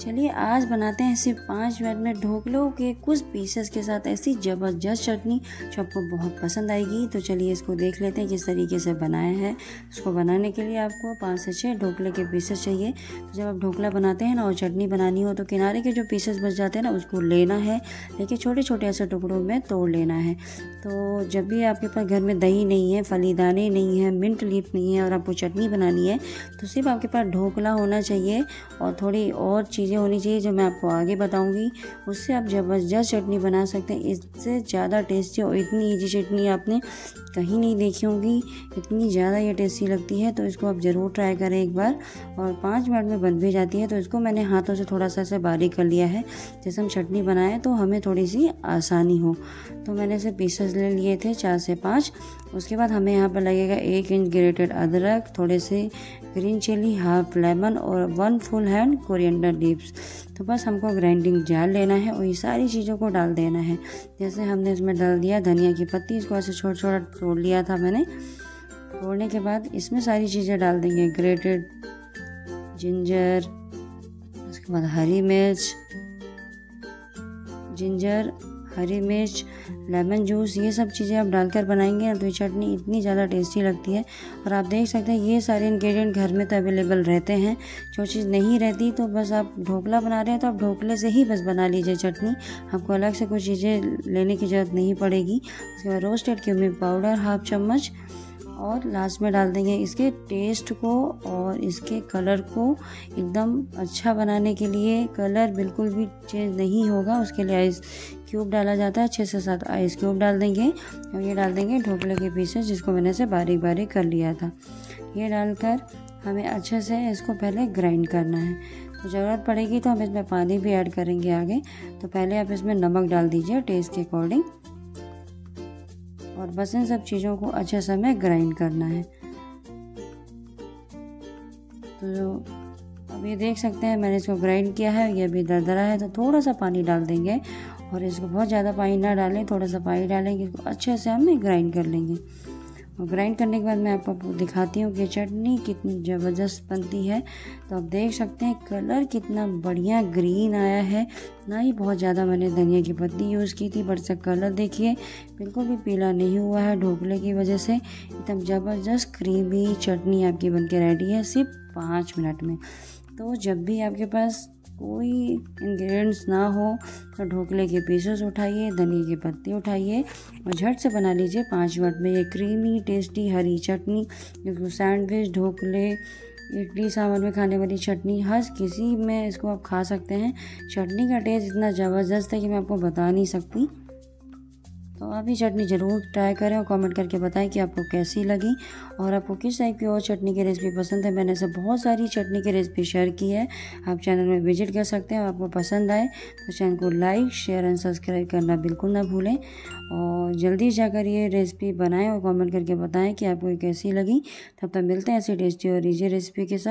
चलिए आज बनाते हैं सिर्फ़ पाँच मिनट में ढोकलों के कुछ पीसेस के साथ ऐसी ज़बरदस्त चटनी जो आपको बहुत पसंद आएगी। तो चलिए इसको देख लेते हैं किस तरीके से बनाया है। इसको बनाने के लिए आपको पाँच से छः ढोकले के पीसेस चाहिए। तो जब आप ढोकला बनाते हैं ना और चटनी बनानी हो तो किनारे के जो पीसेस बच जाते हैं ना उसको लेना है। लेकिन छोटे छोटे ऐसे टुकड़ों में तोड़ लेना है। तो जब भी आपके पास घर में दही नहीं है, फलीदाने नहीं है मिंट लीफ नहीं है और आपको चटनी बनानी है तो सिर्फ़ आपके पास ढोकला होना चाहिए और थोड़ी और चीज़ चीज़ें होनी चाहिए जो मैं आपको आगे बताऊँगी। उससे आप ज़बरदस्त चटनी बना सकते हैं। इससे ज़्यादा टेस्टी और इतनी ईजी चटनी आपने कहीं नहीं देखी होगी। इतनी ज़्यादा ये टेस्टी लगती है तो इसको आप ज़रूर ट्राई करें एक बार। और पाँच मिनट में बन भी जाती है तो इसको मैंने हाथों से थोड़ा सा ऐसे बारीक कर लिया है। जैसे हम चटनी बनाए तो हमें थोड़ी सी आसानी हो। तो मैंने इसे पीसेस ले लिए थे, चार से पाँच। उसके बाद हमें यहाँ पर लगेगा एक इंच ग्रेटेड अदरक थोड़े से ग्रीन चिली हाफ़ लेमन और one full hand coriander leaves तो बस हमको ग्राइंडिंग जार लेना है, और ये सारी चीज़ों को डाल देना है। जैसे हमने इसमें डाल दिया धनिया की पत्ती, इसको ऐसे छोटा छोटा तोड़ लिया था मैंने। तोड़ने के बाद इसमें सारी चीज़ें डाल देंगे। ग्रेटेड, जिंजर, उसके बाद हरी मिर्च, जिंजर हरी मिर्च लेमन जूस ये सब चीज़ें आप डालकर बनाएँगे ना तो ये चटनी इतनी ज़्यादा टेस्टी लगती है। और आप देख सकते हैं, ये सारे इंग्रेडिएंट घर में तो अवेलेबल रहते हैं। जो चीज़ नहीं रहती तो बस आप ढोकला बना रहे हैं तो आप ढोकले से ही बस बना लीजिए चटनी। आपको अलग से कुछ चीज़ें लेने की ज़रूरत नहीं पड़ेगी। उसके बाद रोस्टेड क्यूमिन पाउडर हाफ़ चम्मच और लास्ट में डाल देंगे इसके टेस्ट को और इसके कलर को एकदम अच्छा बनाने के लिए। कलर बिल्कुल भी चेंज नहीं होगा, उसके लिए आइस क्यूब डाला जाता है छः से सात आइस क्यूब डाल देंगे। और ये डाल देंगे ढोकले के पीसेस जिसको मैंने से बारीक बारीक कर लिया था। ये डालकर हमें अच्छे से इसको पहले ग्राइंड करना है। तो ज़रूरत पड़ेगी तो हम इसमें पानी भी ऐड करेंगे आगे। तो पहले आप इसमें नमक डाल दीजिए टेस्ट के अकॉर्डिंग और बस इन सब चीज़ों को अच्छे से हमें ग्राइंड करना है। तो अब ये देख सकते हैं, मैंने इसको ग्राइंड किया है, ये अभी दरदरा है तो थोड़ा सा पानी डाल देंगे और इसको बहुत ज़्यादा पानी ना डालें थोड़ा सा पानी डालेंगे, इसको अच्छे से हमें ग्राइंड कर लेंगे। और ग्राइंड करने के बाद मैं आपको दिखाती हूँ कि चटनी कितनी ज़बरदस्त बनती है। तो आप देख सकते हैं, कलर कितना बढ़िया ग्रीन आया है। ना ही बहुत ज़्यादा मैंने धनिया की पत्ती यूज़ की थी बट सा कलर देखिए, बिल्कुल भी पीला नहीं हुआ है ढोकले की वजह से। एकदम ज़बरदस्त क्रीमी चटनी आपकी बन के रेडी है सिर्फ़ पाँच मिनट में। तो जब भी आपके पास कोई इंग्रेडिएंट्स ना हो तो ढोकले के पीसेस उठाइए, धनिया के पत्ते उठाइए और झट से बना लीजिए पाँच मिनट में। ये क्रीमी टेस्टी हरी चटनी जिसको सैंडविच ढोकले, इडली, सांभर में खाने वाली चटनी, हर किसी में इसको आप खा सकते हैं। चटनी का टेस्ट इतना ज़बरदस्त है कि मैं आपको बता नहीं सकती। तो आप ये चटनी ज़रूर ट्राई करें और कमेंट करके बताएँ कि आपको कैसी लगी और आपको किस टाइप की और चटनी की रेसिपी पसंद है। मैंने ऐसे बहुत सारी चटनी की रेसिपी शेयर की है। आप चैनल में विज़िट कर सकते हैं और आपको पसंद आए तो चैनल को लाइक शेयर एंड सब्सक्राइब करना बिल्कुल ना भूलें और जल्दी जाकर ये रेसिपी बनाएँ और कॉमेंट करके बताएँ कि आपको कैसी लगी। तब तक मिलते हैं ऐसी टेस्टी और ईजी रेसिपी के साथ।